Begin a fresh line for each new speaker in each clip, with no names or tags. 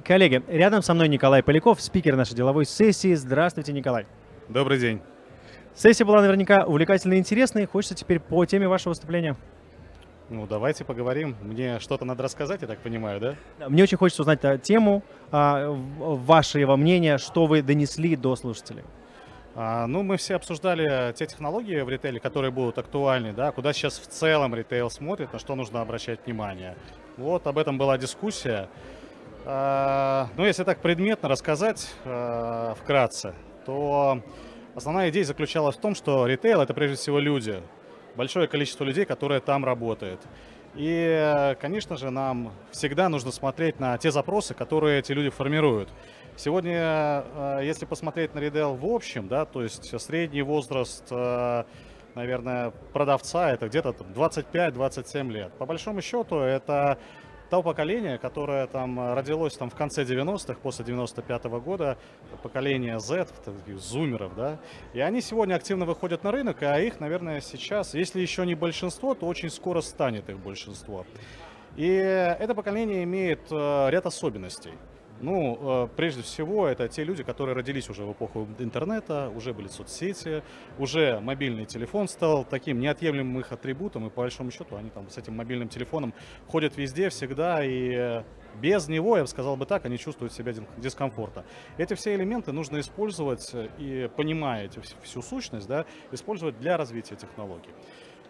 Коллеги, рядом со мной Николай Поляков, спикер нашей деловой сессии. Здравствуйте, Николай.
Добрый день.
Сессия была наверняка увлекательной и интересной. Хочется теперь по теме вашего выступления.
Ну, давайте поговорим. Мне что-то надо рассказать, я так понимаю, да?
Мне очень хочется узнать а, тему, а, вашего мнения, что вы донесли до слушателей.
А, ну, мы все обсуждали те технологии в ритейле, которые будут актуальны, да, куда сейчас в целом ритейл смотрит, на что нужно обращать внимание. Вот об этом была дискуссия. А, ну, если так предметно рассказать а, вкратце, то основная идея заключалась в том, что ритейл это прежде всего люди, большое количество людей, которые там работают. И, конечно же, нам всегда нужно смотреть на те запросы, которые эти люди формируют. Сегодня, э, если посмотреть на ритейл в общем, да, то есть средний возраст, наверное, продавца это где-то 25-27 лет. По большому счету это то поколение, которое там родилось там в конце 90-х, после 95 -го года, поколение Z, зумеров, да, и они сегодня активно выходят на рынок, а их, наверное, сейчас, если еще не большинство, то очень скоро станет их большинство. И это поколение имеет э, ряд особенностей. Ну, э, прежде всего, это те люди, которые родились уже в эпоху интернета, уже были соцсети, уже мобильный телефон стал таким неотъемлемым их атрибутом, и по большому счету они там с этим мобильным телефоном ходят везде, всегда, и без него, я бы сказал бы так, они чувствуют себя дискомфорта. Эти все элементы нужно использовать и, понимая всю сущность, да, использовать для развития технологий.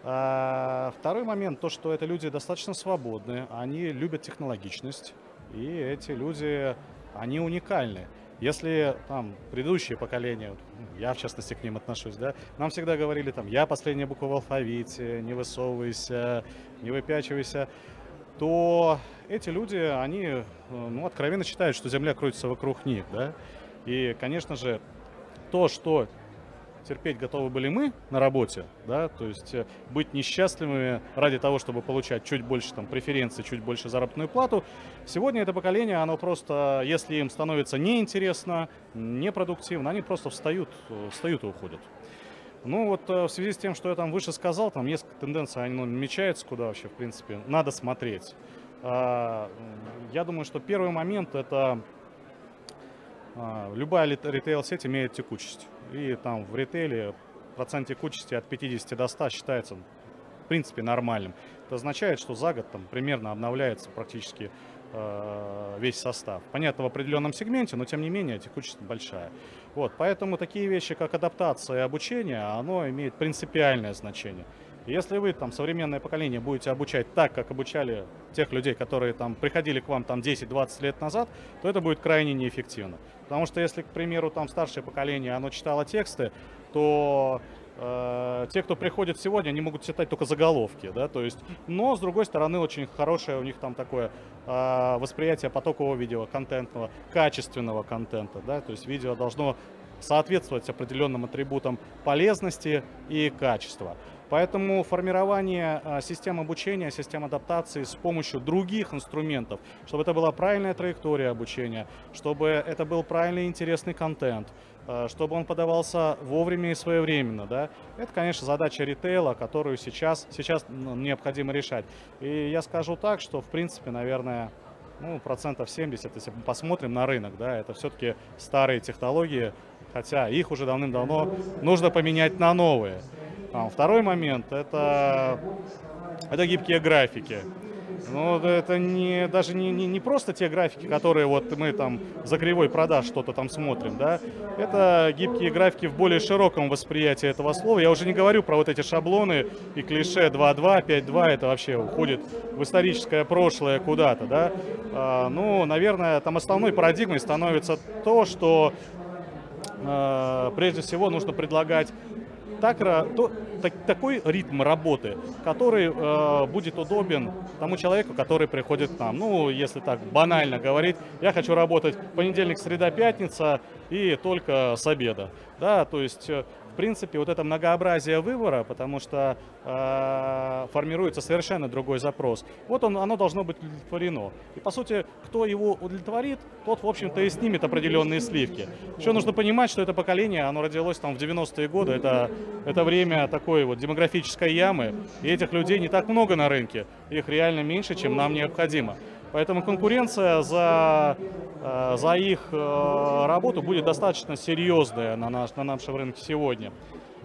А, второй момент, то, что это люди достаточно свободные, они любят технологичность, и эти люди, они уникальны. Если там предыдущее поколение, я в частности к ним отношусь, да, нам всегда говорили там, я последняя буква в алфавите, не высовывайся, не выпячивайся, то эти люди, они, ну, откровенно считают, что Земля крутится вокруг них, да, и, конечно же, то, что терпеть готовы были мы на работе, да, то есть э, быть несчастливыми ради того, чтобы получать чуть больше там преференций, чуть больше заработную плату. Сегодня это поколение, оно просто, если им становится неинтересно, непродуктивно, они просто встают, э, встают и уходят. Ну вот э, в связи с тем, что я там выше сказал, там несколько тенденций, они ну, намечаются, куда вообще, в принципе, надо смотреть. А, я думаю, что первый момент это любая ритейл-сеть имеет текучесть. И там в ритейле процент текучести от 50 до 100 считается в принципе нормальным. Это означает, что за год там примерно обновляется практически э, весь состав. Понятно, в определенном сегменте, но тем не менее текучесть большая. Вот, поэтому такие вещи, как адаптация и обучение, оно имеет принципиальное значение. Если вы, там, современное поколение, будете обучать так, как обучали тех людей, которые там приходили к вам там 10-20 лет назад, то это будет крайне неэффективно. Потому что если, к примеру, там старшее поколение, оно читало тексты, то э, те, кто приходит сегодня, они могут читать только заголовки, да, то есть, но, с другой стороны, очень хорошее у них там такое э, восприятие потокового видео, контентного, качественного контента, да, то есть видео должно соответствовать определенным атрибутам полезности и качества. Поэтому формирование а, систем обучения, систем адаптации с помощью других инструментов, чтобы это была правильная траектория обучения, чтобы это был правильный интересный контент, а, чтобы он подавался вовремя и своевременно. Да? Это, конечно, задача ритейла, которую сейчас, сейчас необходимо решать. И я скажу так, что, в принципе, наверное, ну, процентов 70, если мы посмотрим на рынок, да, это все-таки старые технологии, хотя их уже давным-давно нужно поменять на новые. Второй момент это, это гибкие графики. Ну, это не, даже не, не, не просто те графики, которые вот мы там за кривой продаж что-то там смотрим, да. Это гибкие графики в более широком восприятии этого слова. Я уже не говорю про вот эти шаблоны и клише 2.2, 5.2, это вообще уходит в историческое прошлое куда-то, да. А, ну, наверное, там основной парадигмой становится то, что а, прежде всего нужно предлагать так, то, так, такой ритм работы, который э, будет удобен тому человеку, который приходит к нам. Ну, если так банально говорить, я хочу работать понедельник, среда, пятница и только с обеда. Да, то есть э, в принципе, вот это многообразие выбора, потому что э, формируется совершенно другой запрос, вот он, оно должно быть удовлетворено. И, по сути, кто его удовлетворит, тот, в общем-то, и снимет определенные сливки. Еще нужно понимать, что это поколение, оно родилось там в 90-е годы, это, это время такой вот демографической ямы, и этих людей не так много на рынке, их реально меньше, чем нам необходимо. Поэтому конкуренция за за их э, работу будет достаточно серьезная на, наш, на нашем рынке сегодня.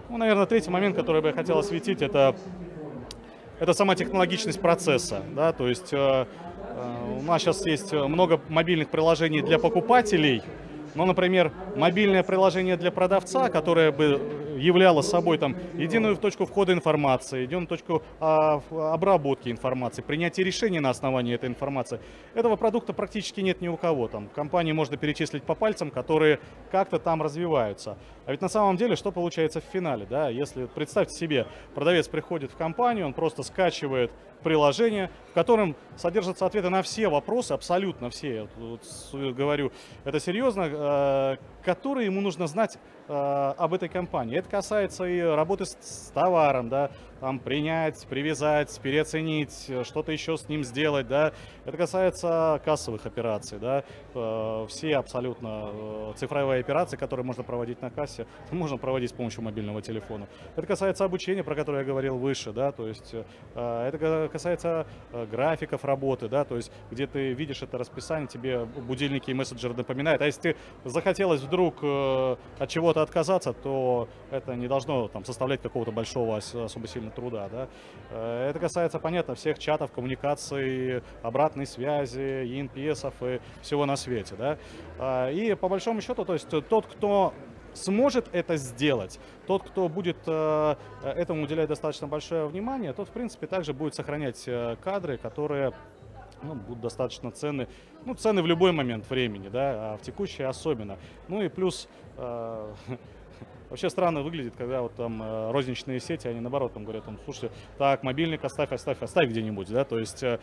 Ну, наверное, третий момент, который бы я хотел осветить, это, это сама технологичность процесса. Да? То есть э, у нас сейчас есть много мобильных приложений для покупателей, ну, например, мобильное приложение для продавца, которое бы являло собой там единую точку входа информации, единую точку а, обработки информации, принятия решений на основании этой информации. Этого продукта практически нет ни у кого. Там компании можно перечислить по пальцам, которые как-то там развиваются. А ведь на самом деле, что получается в финале? Да? Если представьте себе, продавец приходит в компанию, он просто скачивает приложение, в котором содержатся ответы на все вопросы, абсолютно все, вот говорю, это серьезно, э, которые ему нужно знать э, об этой компании. Это касается и работы с, товаром, да, там принять, привязать, переоценить, что-то еще с ним сделать, да. Это касается кассовых операций, да. Э, все абсолютно э, цифровые операции, которые можно проводить на кассе, можно проводить с помощью мобильного телефона. Это касается обучения, про которое я говорил выше, да, то есть э, это касается э, графиков работы, да, то есть где ты видишь это расписание, тебе будильники и мессенджеры напоминают. А если ты захотелось вдруг э, от чего-то отказаться, то это не должно там составлять какого-то большого особо сильного труда, да. Э, это касается, понятно, всех чатов, коммуникаций, обратной связи, ENPS и всего на свете, да. И по большому счету, то есть тот, кто сможет это сделать, тот, кто будет э, этому уделять достаточно большое внимание, тот, в принципе, также будет сохранять э, кадры, которые ну, будут достаточно ценны, ну, цены в любой момент времени, да, а в текущей особенно. Ну и плюс э, Вообще странно выглядит, когда вот там э, розничные сети, они наоборот там говорят, там, слушайте, так, мобильник оставь, оставь, оставь где-нибудь, да, то есть э,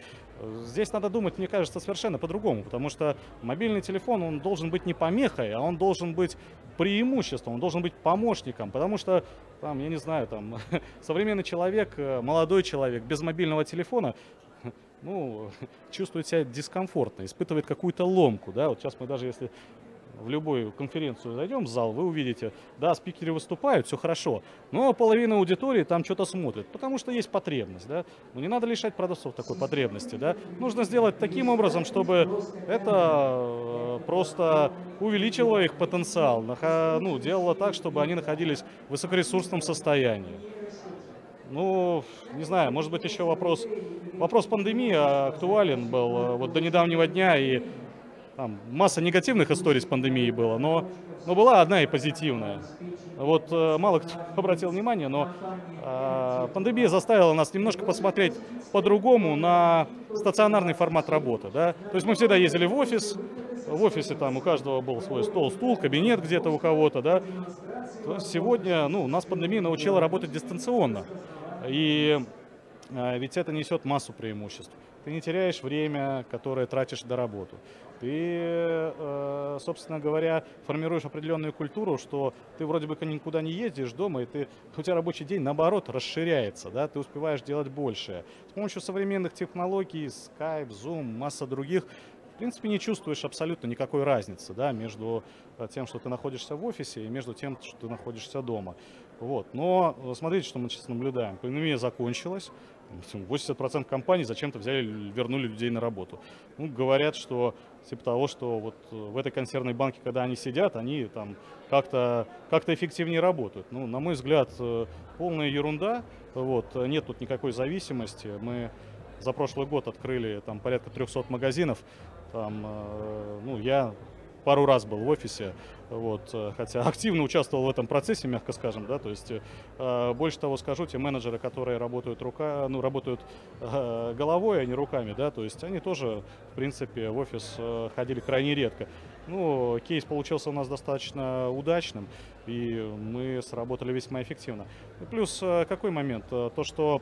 здесь надо думать, мне кажется, совершенно по-другому, потому что мобильный телефон, он должен быть не помехой, а он должен быть преимуществом, он должен быть помощником, потому что там, я не знаю, там, современный человек, э, молодой человек без мобильного телефона, ну, чувствует себя дискомфортно, испытывает какую-то ломку, да, вот сейчас мы даже если в любую конференцию зайдем в зал, вы увидите, да, спикеры выступают, все хорошо, но половина аудитории там что-то смотрит, потому что есть потребность, да. Но не надо лишать продавцов такой потребности, да. Нужно сделать таким образом, чтобы это э, просто увеличило их потенциал, ну, делало так, чтобы они находились в высокоресурсном состоянии. Ну, не знаю, может быть еще вопрос, вопрос пандемии актуален был э, вот до недавнего дня, и там масса негативных историй с пандемией было, но, но была одна и позитивная. Вот э, мало кто обратил внимание, но э, пандемия заставила нас немножко посмотреть по-другому на стационарный формат работы. Да? То есть мы всегда ездили в офис, в офисе там у каждого был свой стол, стул, кабинет где-то у кого-то. Да? Сегодня ну, нас пандемия научила работать дистанционно. И э, ведь это несет массу преимуществ. Ты не теряешь время, которое тратишь на работу. Ты, э, собственно говоря, формируешь определенную культуру, что ты вроде бы никуда не ездишь дома, и ты, у тебя рабочий день, наоборот, расширяется, да, ты успеваешь делать большее. С помощью современных технологий, Skype, Zoom, масса других, в принципе, не чувствуешь абсолютно никакой разницы да, между э, тем, что ты находишься в офисе, и между тем, что ты находишься дома. Вот. Но э, смотрите, что мы сейчас наблюдаем. Пандемия закончилась, 80% компаний зачем-то взяли, вернули людей на работу. Ну, говорят, что типа того, что вот э, в этой консервной банке, когда они сидят, они там как-то как эффективнее работают. Ну, на мой взгляд, полная ерунда. Вот, нет тут никакой зависимости. Мы за прошлый год открыли там порядка 300 магазинов. Там, э, ну, я пару раз был в офисе, вот, э, хотя активно участвовал в этом процессе, мягко скажем, да, то есть э, больше того скажу, те менеджеры, которые работают рука, ну, работают э, головой, а не руками, да, то есть они тоже, в принципе, в офис э, ходили крайне редко. Ну, кейс получился у нас достаточно удачным, и мы сработали весьма эффективно. И плюс э, какой момент? Э, то, что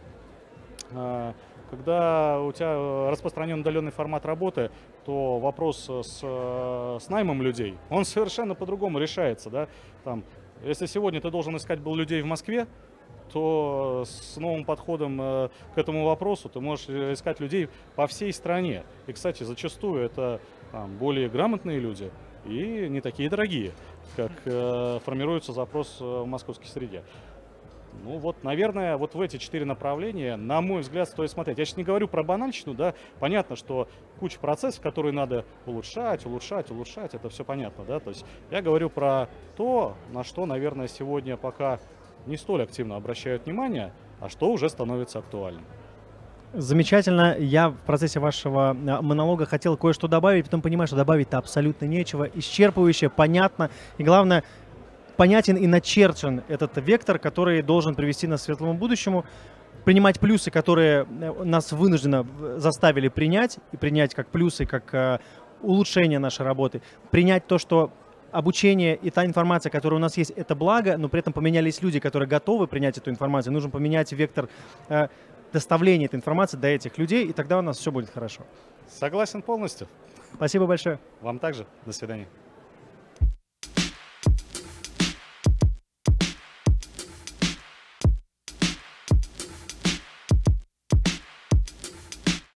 когда у тебя э, распространен удаленный формат работы, то вопрос с, э, с наймом людей, он совершенно по-другому решается. Да? Там, если сегодня ты должен искать был людей в Москве, то с новым подходом э, к этому вопросу ты можешь искать людей по всей стране. И, кстати, зачастую это там, более грамотные люди и не такие дорогие, как э, формируется запрос в московской среде. Ну вот, наверное, вот в эти четыре направления, на мой взгляд, стоит смотреть. Я сейчас не говорю про банальщину, да, понятно, что куча процессов, которые надо улучшать, улучшать, улучшать, это все понятно, да, то есть я говорю про то, на что, наверное, сегодня пока не столь активно обращают внимание, а что уже становится актуальным.
Замечательно. Я в процессе вашего а, монолога хотел кое-что добавить, потом понимаю, что добавить-то абсолютно нечего. Исчерпывающе, понятно. И главное, понятен и начерчен этот вектор, который должен привести нас к светлому будущему. Принимать плюсы, которые э, нас вынужденно заставили принять, и принять как плюсы, как э, улучшение нашей работы. Принять то, что обучение и та информация, которая у нас есть, это благо, но при этом поменялись люди, которые готовы принять эту информацию. Нужно поменять вектор э, доставления этой информации до этих людей, и тогда у нас все будет хорошо.
Согласен полностью.
Спасибо большое.
Вам также. До свидания.